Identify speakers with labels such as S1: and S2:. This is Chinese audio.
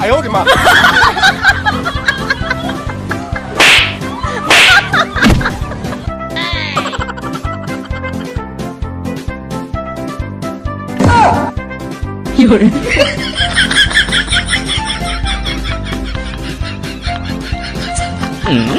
S1: 哎呦我的妈！
S2: 有人。
S3: 嗯？